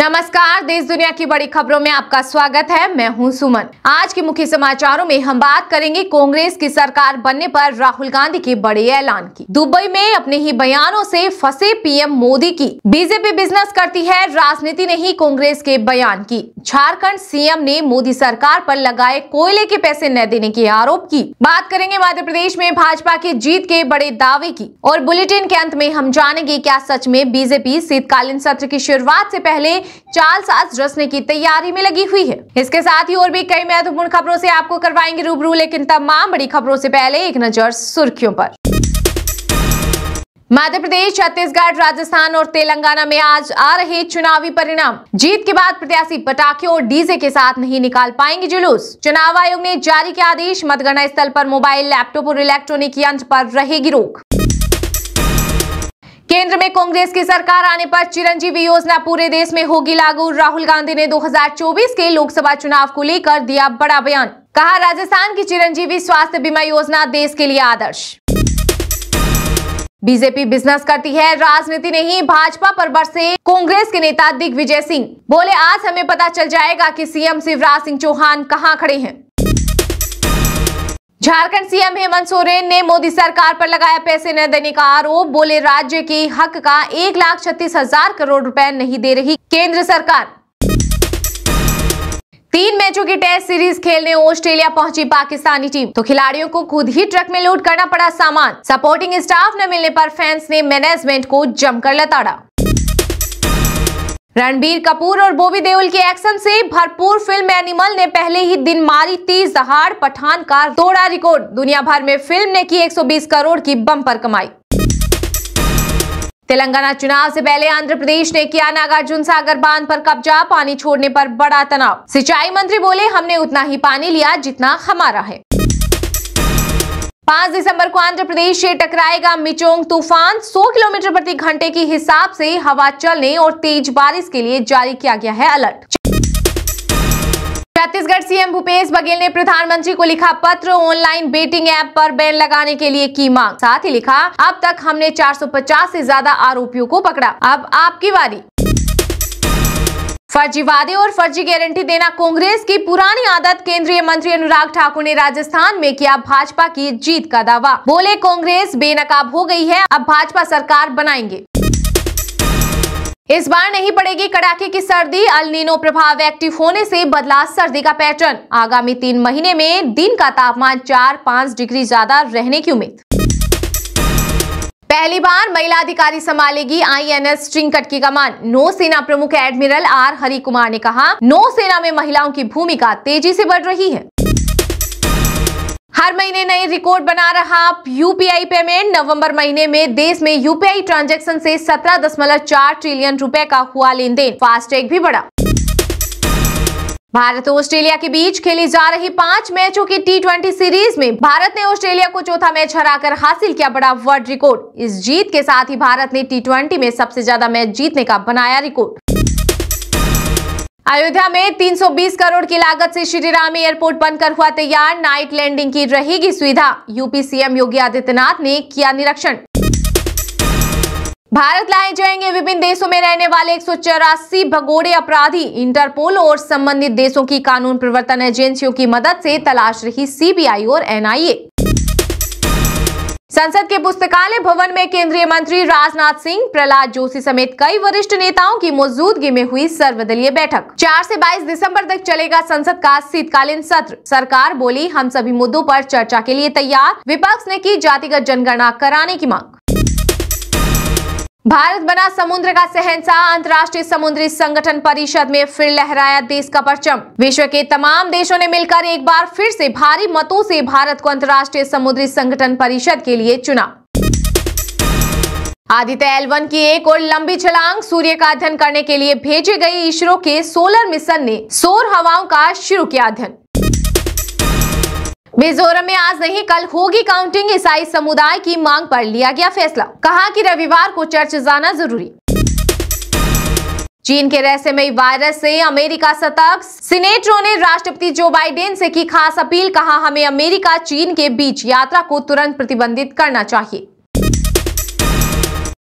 नमस्कार, देश दुनिया की बड़ी खबरों में आपका स्वागत है। मैं हूँ सुमन। आज के मुख्य समाचारों में हम बात करेंगे कांग्रेस की सरकार बनने पर राहुल गांधी के बड़े ऐलान की। दुबई में अपने ही बयानों से फंसे पीएम मोदी की। बीजेपी बिज़नेस करती है, राजनीति नहीं कांग्रेस के बयान की। झारखंड सीएम ने मोदी सरकार पर लगाए कोयले के पैसे न देने के आरोप की। बात करेंगे मध्य प्रदेश में भाजपा की जीत के बड़े दावे की। और बुलेटिन के अंत में हम जानेंगे क्या सच में बीजेपी शीतकालीन सत्र की शुरुआत ऐसी पहले चाल साज रचने की तैयारी में लगी हुई है। इसके साथ ही और भी कई महत्वपूर्ण खबरों से आपको करवाएँगे रूबरू, लेकिन तमाम बड़ी खबरों से पहले एक नज़र सुर्खियों पर। मध्य प्रदेश छत्तीसगढ़, राजस्थान और तेलंगाना में आज आ रहे चुनावी परिणाम। जीत के बाद प्रत्याशी पटाखे और डीजे के साथ नहीं निकाल पाएँगे जुलूस। चुनाव आयोग ने जारी किया आदेश। मतगणना स्थल पर मोबाइल, लैपटॉप और इलेक्ट्रॉनिक यंत्र पर रहेगी रोक। केंद्र में कांग्रेस की सरकार आने पर चिरंजीवी योजना पूरे देश में होगी लागू। राहुल गांधी ने 2024 के लोकसभा चुनाव को लेकर दिया बड़ा बयान। कहा, राजस्थान की चिरंजीवी स्वास्थ्य बीमा योजना देश के लिए आदर्श। बीजेपी बिज़नेस करती है, राजनीति नहीं, भाजपा पर बरसे कांग्रेस के नेता दिग्विजय सिंह। बोले, आज हमें पता चल जाएगा कि सीएम शिवराज सिंह चौहान कहाँ खड़े हैं। झारखंड सीएम हेमंत सोरेन ने मोदी सरकार पर लगाया पैसे न देने का आरोप, बोले राज्य के हक का एक लाख छत्तीस हज़ार करोड़ रुपए नहीं दे रही केंद्र सरकार। तीन मैचों की टेस्ट सीरीज़ खेलने ऑस्ट्रेलिया पहुँची पाकिस्तानी टीम तो खिलाड़ियों को खुद ही ट्रक में लोड करना पड़ा सामान। सपोर्टिंग स्टाफ न मिलने पर फैंस ने मैनेजमेंट को जमकर लताड़ा। रणबीर कपूर और बॉबी देओल के एक्शन से भरपूर फ़िल्म एनिमल ने पहले ही दिन मारी तीस दहाड़, पठान का तोड़ा रिकॉर्ड। दुनिया भर में फ़िल्म ने की 120 करोड़ की बम्पर कमाई। तेलंगाना चुनाव से पहले आंध्र प्रदेश ने किया नागार्जुन सागर बाँध पर कब्जा, पानी छोड़ने पर बड़ा तनाव। सिंचाई मंत्री बोले, हमने उतना ही पानी लिया जितना हमारा है। पाँच दिसंबर को आंध्र प्रदेश से टकराएगा मिचोंग तूफ़ान। 100 किलोमीटर प्रति घंटे के हिसाब से हवा चलने और तेज बारिश के लिए जारी किया गया है अलर्ट। छत्तीसगढ़ सीएम भूपेश बघेल ने प्रधानमंत्री को लिखा पत्र, ऑनलाइन बेटिंग ऐप पर बैन लगाने के लिए की मांग। साथ ही लिखा, अब तक हमने 450 से ज़्यादा आरोपियों को पकड़ा। अब आपकी बारी। फर्जी वादे और फर्जी गारंटी देना कांग्रेस की पुरानी आदत, केंद्रीय मंत्री अनुराग ठाकुर ने राजस्थान में किया भाजपा की जीत का दावा। बोले, कांग्रेस बेनकाब हो गई है, अब भाजपा सरकार बनाएँगे। इस बार नहीं पड़ेगी कड़ाके की सर्दी अलनीनो प्रभाव एक्टिव होने से बदला सर्दी का पैटर्न। आगामी तीन महीने में दिन का तापमान चार पाँच डिग्री ज़्यादा रहने की उम्मीद। पहली बार महिला अधिकारी संभालेगी आईएनएस स्ट्रिंकट की कमान नौसेना प्रमुख एडमिरल आर हरि कुमार ने कहा नौसेना में महिलाओं की भूमिका तेज़ी से बढ़ रही है। हर महीने नए रिकॉर्ड बना रहा यूपीआई पेमेंट। नवंबर महीने में देश में यूपीआई ट्रांजैक्शन से 17.4 ट्रिलियन रुपए का हुआ लेन देन फास्टैग भी बढ़ा। भारत और ऑस्ट्रेलिया के बीच खेली जा रही पाँच मैचों की टी ट्वेंटी सीरीज़ में भारत ने ऑस्ट्रेलिया को चौथा मैच हराकर हासिल किया बड़ा वर्ल्ड रिकॉर्ड। इस जीत के साथ ही भारत ने टी ट्वेंटी में सबसे ज़्यादा मैच जीतने का बनाया रिकॉर्ड। अयोध्या में 320 करोड़ की लागत से श्रीराम एयरपोर्ट बनकर हुआ तैयार। नाइट लैंडिंग की रहेगी सुविधा। यूपी सीएम योगी आदित्यनाथ ने किया निरीक्षण। भारत लाए जाएँगे विभिन्न देशों में रहने वाले एक सौ चौरासी भगोड़े अपराधी। इंटरपोल और संबंधित देशों की कानून प्रवर्तन एजेंसियों की मदद से तलाश रही सीबीआई और एनआईए। संसद के पुस्तकालय भवन में केंद्रीय मंत्री राजनाथ सिंह, प्रहलाद जोशी समेत कई वरिष्ठ नेताओं की मौजूदगी में हुई सर्वदलीय बैठक। 4 से 22 दिसंबर तक चलेगा संसद का शीतकालीन सत्र। सरकार बोली, हम सभी मुद्दों पर चर्चा के लिए तैयार। विपक्ष ने की जातिगत जनगणना कराने की मांग। भारत बना समुद्र का शहनशाह अंतर्राष्ट्रीय समुद्री संगठन परिषद में फिर लहराया देश का परचम। विश्व के तमाम देशों ने मिलकर एक बार फिर से भारी मतों से भारत को अंतर्राष्ट्रीय समुद्री संगठन परिषद के लिए चुना। आदित्य एलवन की एक और लंबी छलांग सूर्य का अध्ययन करने के लिए भेजे गए इसरो के सोलर मिशन ने सौर हवाओं का शुरू किया अध्ययन। मिजोरम में आज नहीं, कल होगी काउंटिंग। ईसाई समुदाय की मांग पर लिया गया फैसला। कहा कि रविवार को चर्च जाना ज़रूरी। चीन के रहस्यमयी वायरस से अमेरिका सतर्क। सीनेटरों ने राष्ट्रपति जो बाइडेन से की खास अपील, कहा, हमें अमेरिका, चीन के बीच यात्रा को तुरंत प्रतिबंधित करना चाहिए।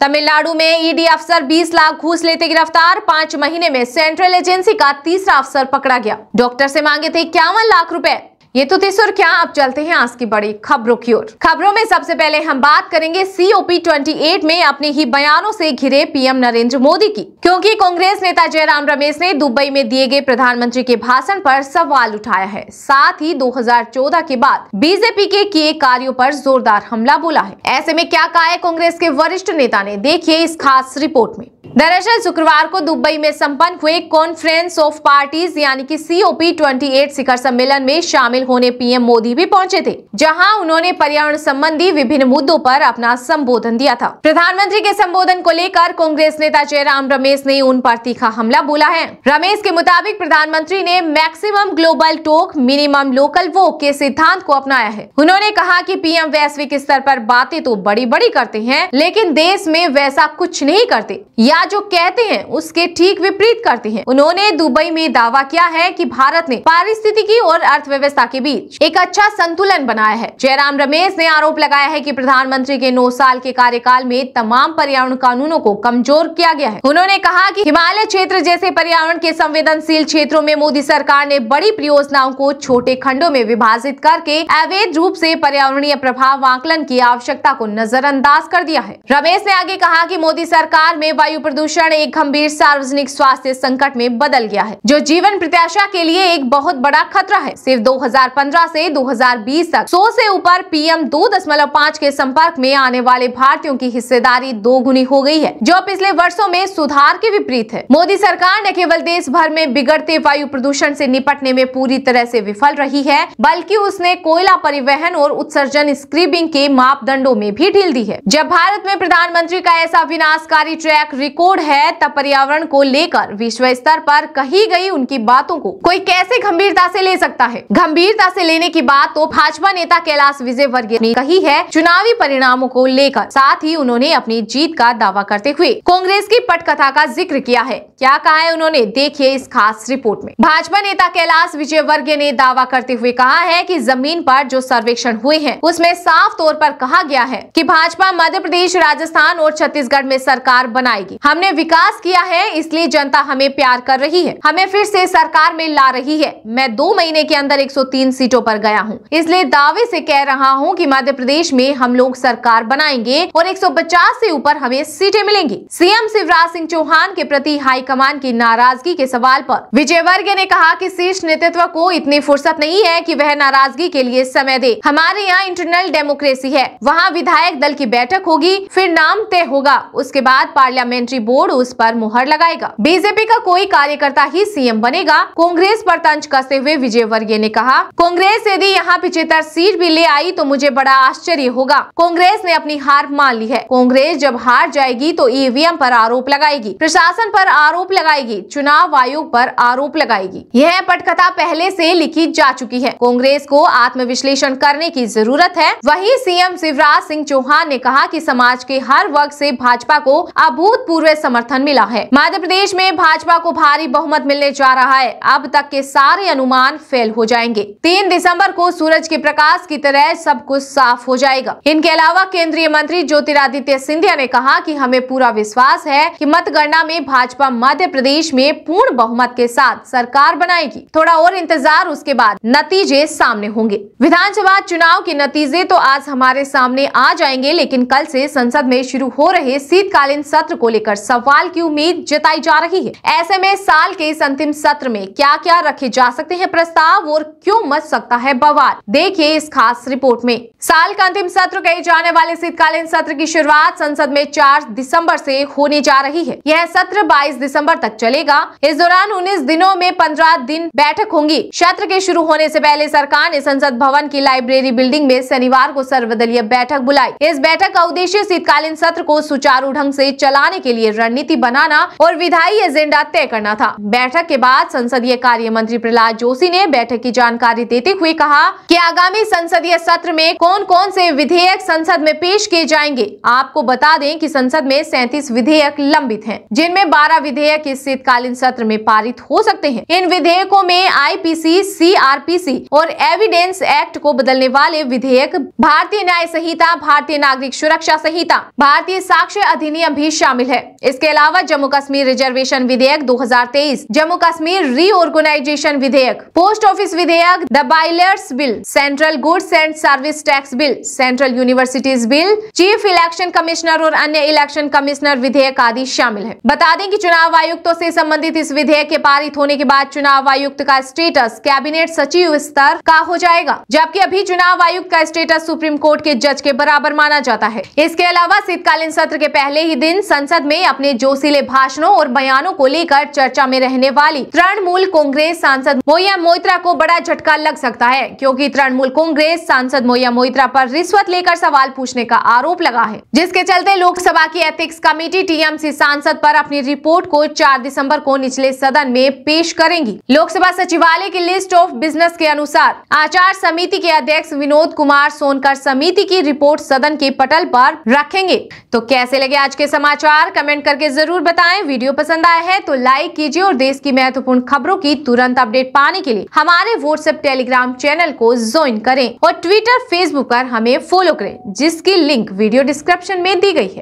तमिलनाडु में ईडी अफसर 20 लाख घूस लेते गिरफ़्तार। पाँच महीने में सेंट्रल एजेंसी का तीसरा अफसर पकड़ा गया। डॉक्टर से मांगे थे इक्यावन लाख रुपए। ये तो थी सुर क्या अब चलते हैं आज की बड़ी खबरों की ओर। खबरों में सबसे पहले हम बात करेंगे सीओपी 28 में अपने ही बयानों से घिरे पीएम नरेंद्र मोदी की। क्योंकि कांग्रेस नेता जयराम रमेश ने दुबई में दिए गए प्रधानमंत्री के भाषण पर सवाल उठाया है। साथ ही 2014 के बाद बीजेपी के किए कार्यों पर जोरदार हमला बोला है। ऐसे में क्या कहा है कांग्रेस के वरिष्ठ नेता ने? देखिए इस खास रिपोर्ट में। दरअसल शुक्रवार को दुबई में संपन्न हुए कॉन्फ्रेंस ऑफ़ पार्टीज़ यानी कि सीओपी 28 शिखर सम्मेलन में शामिल होने पीएम मोदी भी पहुँचे थे, जहाँ उन्होंने पर्यावरण संबंधी विभिन्न मुद्दों पर अपना संबोधन दिया था। प्रधानमंत्री के संबोधन को लेकर कांग्रेस नेता जयराम रमेश ने उन पर तीखा हमला बोला है। रमेश के मुताबिक प्रधानमंत्री ने maximum global talk minimum local woke के सिद्धांत को अपनाया है। उन्होंने कहा कि पीएम वैश्विक स्तर पर बातें तो बड़ी बड़ी करते हैं, लेकिन देश में वैसा कुछ नहीं करते। या जो कहते हैं, उसके ठीक विपरीत करते हैं। उन्होंने दुबई में दावा किया है कि भारत ने पारिस्थितिकी और अर्थव्यवस्था के बीच एक अच्छा संतुलन बनाया है। जयराम रमेश ने आरोप लगाया है कि प्रधानमंत्री के नौ साल के कार्यकाल में तमाम पर्यावरण कानूनों को कमज़ोर किया गया है। उन्होंने कहा की हिमालय क्षेत्र जैसे पर्यावरण के संवेदनशील क्षेत्रों में मोदी सरकार ने बड़ी परियोजनाओं को छोटे खंडों में विभाजित करके अवैध रूप से पर्यावरणीय प्रभाव आकलन की आवश्यकता को नजरअंदाज कर दिया है। रमेश ने आगे कहा कि मोदी सरकार में वायु प्रदूषण एक गंभीर सार्वजनिक स्वास्थ्य संकट में बदल गया है, जो जीवन प्रत्याशा के लिए एक बहुत बड़ा खतरा है। सिर्फ़ 2015 से 2020 तक 100 से ऊपर पीएम 2.5 के संपर्क में आने वाले भारतीयों की हिस्सेदारी दो गुनी हो गई है, जो पिछले वर्षों में सुधार के विपरीत है। मोदी सरकार न केवल देश भर में बिगड़ते वायु प्रदूषण से निपटने में पूरी तरह से विफल रही है, बल्कि उसने कोयला परिवहन और उत्सर्जन स्क्रीबिंग के मापदंडों में भी ढील दी है। जब भारत में प्रधानमंत्री का ऐसा विनाशकारी ट्रैक रिकॉर्ड है तब पर्यावरण को लेकर विश्व स्तर पर कही गई उनकी बातों को कोई कैसे गंभीरता से ले सकता है? गंभीरता से लेने की बात तो भाजपा नेता कैलाश विजयवर्गीय ने कही है। चुनावी परिणामों को लेकर साथ ही उन्होंने अपनी जीत का दावा करते हुए कांग्रेस की पटकथा का ज़िक्र किया है। क्या कहा है उन्होंने? देखिए इस खास रिपोर्ट में। भाजपा नेता कैलाश विजयवर्गीय ने दावा करते हुए कहा है कि ज़मीन पर जो सर्वेक्षण हुए हैं, उसमें साफ़ तौर पर कहा गया है कि भाजपा मध्य प्रदेश, राजस्थान और छत्तीसगढ़ में सरकार बनाएगी। हमने विकास किया है, इसलिए जनता हमें प्यार कर रही है। हमें फिर से सरकार में ला रही है। मैं दो महीने के अंदर 103 सीटों पर गया हूँ। इसलिए दावे से कह रहा हूँ कि मध्य प्रदेश में हम लोग सरकार बनाएँगे और 150 से ऊपर हमें सीटें मिलेंगी। सीएम शिवराज सिंह चौहान के प्रति हाईकमान की नाराज़गी के सवाल पर विजयवर्गीय ने कहा कि शीर्ष नेतृत्व को इतनी फुर्सत नहीं है कि वह नाराज़गी के लिए समय दे। हमारे यहाँ इंटरनल डेमोक्रेसी है। वहाँ विधायक दल की बैठक होगी, फिर नाम तय होगा। उसके बाद पार्लियामेंट्री बोर्ड उस पर मुहर लगाएगा। बीजेपी का कोई कार्यकर्ता ही सीएम बनेगा, कांग्रेस पर तंज कसते हुए विजय वर्गीय ने कहा, कांग्रेस यदि यहाँ पिछहत्तर सीट भी ले आई तो मुझे बड़ा आश्चर्य होगा। कांग्रेस ने अपनी हार मान ली है। कांग्रेस जब हार जाएगी तो ईवीएम पर आरोप लगाएगी, प्रशासन पर आरोप लगाएगी, चुनाव आयोग पर आरोप लगाएगी। यह पटकथा पहले से लिखी जा चुकी है। कांग्रेस को आत्मविश्लेषण करने की ज़रूरत है। वही सीएम शिवराज सिंह चौहान ने कहा कि समाज के हर वर्ग से भाजपा को अभूतपूर्व समर्थन मिला है। मध्य प्रदेश में भाजपा को भारी बहुमत मिलने जा रहा है। अब तक के सारे अनुमान फेल हो जाएँगे। तीन दिसंबर को सूरज के प्रकाश की तरह सब कुछ साफ़ हो जाएगा। इनके अलावा केंद्रीय मंत्री ज्योतिरादित्य सिंधिया ने कहा कि हमें पूरा विश्वास है कि मतगणना में भाजपा मध्य प्रदेश में पूर्ण बहुमत के साथ सरकार बनाएगी। थोड़ा और इंतज़ार उसके बाद नतीजे सामने होंगे। विधानसभा चुनाव के नतीजे तो आज हमारे सामने आ जाएँगे, लेकिन कल से संसद में शुरू हो रहे शीतकालीन सत्र को लेकर सवाल की उम्मीद जताई जा रही है। ऐसे में साल के इस अंतिम सत्र में क्या क्या रखे जा सकते हैं प्रस्ताव और क्यों मच सकता है बवाल? देखिए इस खास रिपोर्ट में। साल का अंतिम सत्र कहे जाने वाले शीतकालीन सत्र की शुरुआत संसद में 4 दिसंबर से होने जा रही है। यह सत्र 22 दिसंबर तक चलेगा। इस दौरान 19 दिनों में 15 दिन बैठक होंगी। सत्र के शुरू होने से पहले सरकार ने संसद भवन की लाइब्रेरी बिल्डिंग में शनिवार को सर्वदलीय बैठक बुलाई। इस बैठक का उद्देश्य शीतकालीन सत्र को सुचारू ढंग से चलाने के लिए लिए रणनीति बनाना और विधायी एजेंडा तय करना था। बैठक के बाद संसदीय कार्य मंत्री प्रहलाद जोशी ने बैठक की जानकारी देते हुए कहा कि आगामी संसदीय सत्र में कौन कौन से विधेयक संसद में पेश किए जाएँगे। आपको बता दें कि संसद में सैंतीस विधेयक लंबित हैं, जिनमें बारह विधेयक इस शीतकालीन सत्र में पारित हो सकते हैं। इन विधेयकों में आईपीसी सीआरपीसी और एविडेंस एक्ट को बदलने वाले विधेयक भारतीय न्याय संहिता भारतीय नागरिक सुरक्षा संहिता भारतीय साक्ष्य अधिनियम भी शामिल है। इसके अलावा जम्मू कश्मीर रिजर्वेशन विधेयक 2023, जम्मू कश्मीर रीऑर्गेनाइजेशन विधेयक पोस्ट ऑफ़िस विधेयक the boilers bill central goods and service tax bill central universities bill chief election commissioner और अन्य इलेक्शन कमिश्नर विधेयक आदि शामिल है। बता दें की चुनाव आयुक्तों ऐसी संबंधित इस विधेयक के पारित होने के बाद चुनाव आयुक्त का स्टेटस कैबिनेट सचिव स्तर का हो जाएगा जबकि अभी चुनाव आयुक्त का स्टेटस सुप्रीम कोर्ट के जज के बराबर माना जाता है। इसके अलावा शीतकालीन सत्र के पहले ही दिन संसद में अपने जोशीले भाषणों और बयानों को लेकर चर्चा में रहने वाली तृणमूल कांग्रेस सांसद मोया मोइत्रा को बड़ा झटका लग सकता है, क्योंकि तृणमूल कांग्रेस सांसद मोया मोइत्रा पर रिश्वत लेकर सवाल पूछने का आरोप लगा है। जिसके चलते लोकसभा की एथिक्स कमेटी टीएमसी सांसद पर अपनी रिपोर्ट को 4 दिसंबर को निचले सदन में पेश करेंगी। लोकसभा सचिवालय की लिस्ट ऑफ़ बिज़नेस के अनुसार, आचार समिति के अध्यक्ष विनोद कुमार सोनकर समिति की रिपोर्ट सदन के पटल पर रखेंगे। तो कैसे लगे आज के समाचार? कमेंट करके ज़रूर बताएँ। वीडियो पसंद आया है तो लाइक कीजिए और देश की महत्वपूर्ण खबरों की तुरंत अपडेट पाने के लिए हमारे व्हाट्सएप टेलीग्राम चैनल को ज्वाइन करें और ट्विटर फेसबुक पर हमें फॉलो करें, जिसकी लिंक वीडियो डिस्क्रिप्शन में दी गई है।